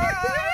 Ah!